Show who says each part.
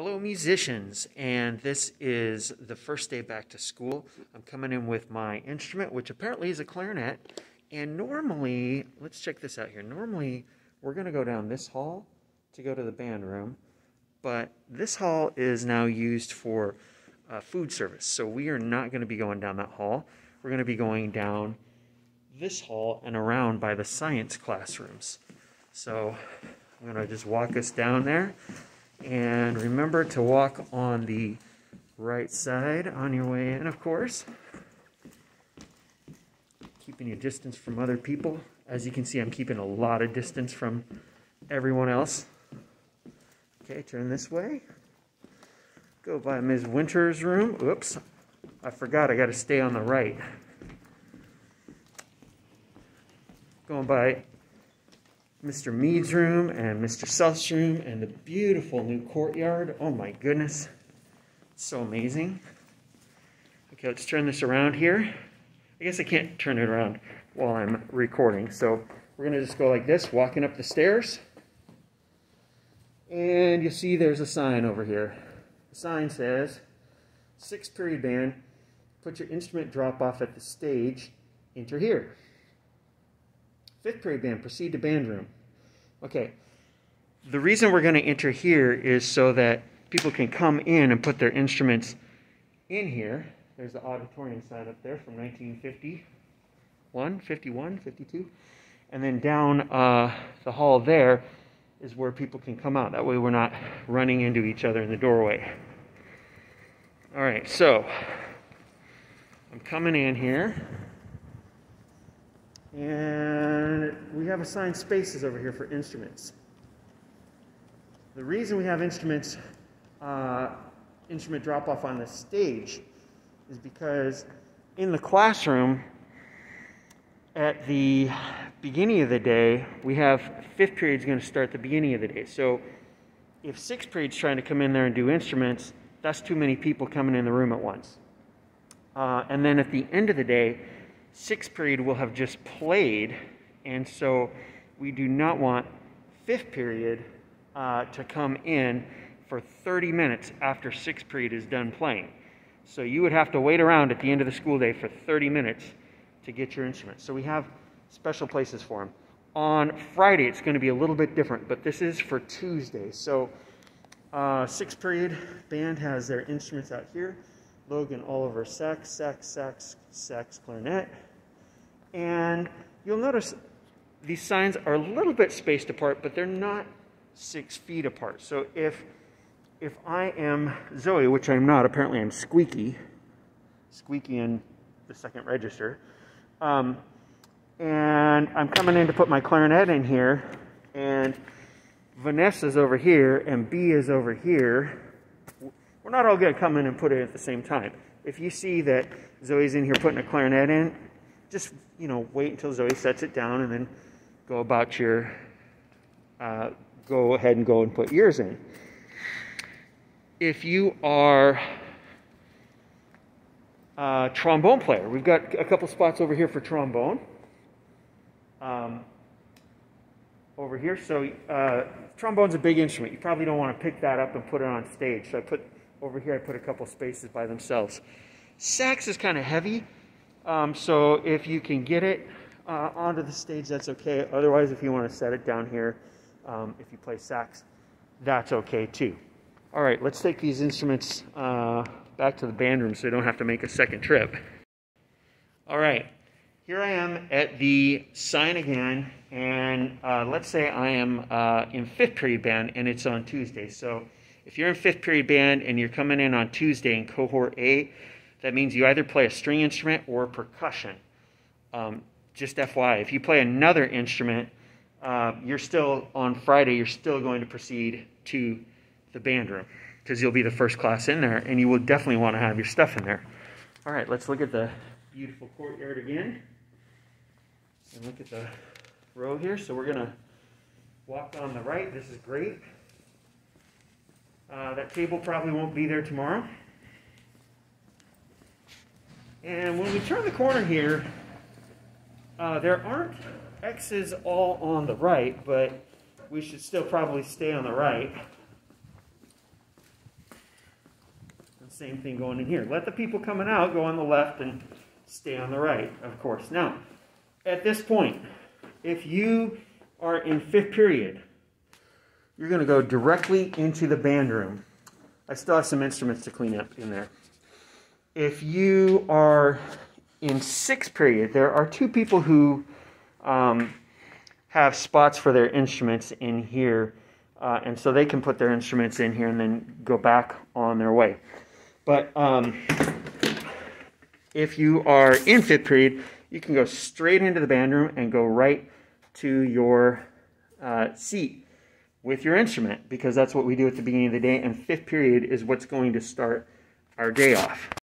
Speaker 1: Hello, musicians, and this is the first day back to school. I'm coming in with my instrument, which apparently is a clarinet. And normally, let's check this out here. Normally, we're going to go down this hall to go to the band room, but this hall is now used for uh, food service. So we are not going to be going down that hall. We're going to be going down this hall and around by the science classrooms. So I'm going to just walk us down there. And remember to walk on the right side on your way in, of course. Keeping your distance from other people. As you can see, I'm keeping a lot of distance from everyone else. Okay, turn this way. Go by Ms. Winter's room. Oops, I forgot I got to stay on the right. Going by Mr. Mead's room and Mr. South's room and the beautiful new courtyard. Oh my goodness. So amazing. Okay, let's turn this around here. I guess I can't turn it around while I'm recording. So we're going to just go like this, walking up the stairs. And you see there's a sign over here. The sign says, sixth period band, put your instrument drop off at the stage, enter here. Fifth period band, proceed to band room. Okay, the reason we're going to enter here is so that people can come in and put their instruments in here. There's the auditorium sign up there from 1951, 51, 52. And then down uh, the hall there is where people can come out. That way we're not running into each other in the doorway. All right, so I'm coming in here. And we have assigned spaces over here for instruments. The reason we have instruments, uh, instrument drop off on the stage is because in the classroom, at the beginning of the day, we have fifth period is going to start the beginning of the day. So if sixth period is trying to come in there and do instruments, that's too many people coming in the room at once. Uh, and then at the end of the day, sixth period will have just played, and so we do not want fifth period uh, to come in for 30 minutes after sixth period is done playing. So you would have to wait around at the end of the school day for 30 minutes to get your instrument. So we have special places for them. On Friday, it's going to be a little bit different, but this is for Tuesday. So uh, sixth period band has their instruments out here. Logan Oliver sax, sax, sax, sax, clarinet. And you'll notice these signs are a little bit spaced apart, but they're not six feet apart. So if if I am Zoe, which I'm not, apparently I'm squeaky, squeaky in the second register, um, and I'm coming in to put my clarinet in here, and Vanessa's over here, and B is over here, we're not all going to come in and put it at the same time. If you see that Zoe's in here putting a clarinet in, just you know wait until Zoe sets it down and then go about your uh, go ahead and go and put yours in. If you are a trombone player, we've got a couple spots over here for trombone. Um, over here, so uh, trombone's a big instrument. You probably don't want to pick that up and put it on stage. So I put over here, I put a couple spaces by themselves. Sax is kind of heavy. Um, so if you can get it uh, onto the stage, that's okay. Otherwise, if you want to set it down here, um, if you play sax, that's okay too. All right, let's take these instruments uh, back to the band room so we don't have to make a second trip. All right, here I am at the sign again, and uh, let's say I am uh, in fifth period band and it's on Tuesday. So if you're in fifth period band and you're coming in on Tuesday in cohort A, that means you either play a string instrument or percussion. Um, just FYI, if you play another instrument, uh, you're still on Friday, you're still going to proceed to the band room because you'll be the first class in there and you will definitely want to have your stuff in there. All right, let's look at the beautiful courtyard again and look at the row here. So we're going to walk on the right. This is great. Uh, that table probably won't be there tomorrow. And when we turn the corner here, uh, there aren't X's all on the right, but we should still probably stay on the right. Same thing going in here. Let the people coming out go on the left and stay on the right, of course. Now, at this point, if you are in fifth period, you're going to go directly into the band room. I still have some instruments to clean up in there. If you are in sixth period, there are two people who um, have spots for their instruments in here, uh, and so they can put their instruments in here and then go back on their way. But um, if you are in fifth period, you can go straight into the band room and go right to your uh, seat with your instrument because that's what we do at the beginning of the day, and fifth period is what's going to start our day off.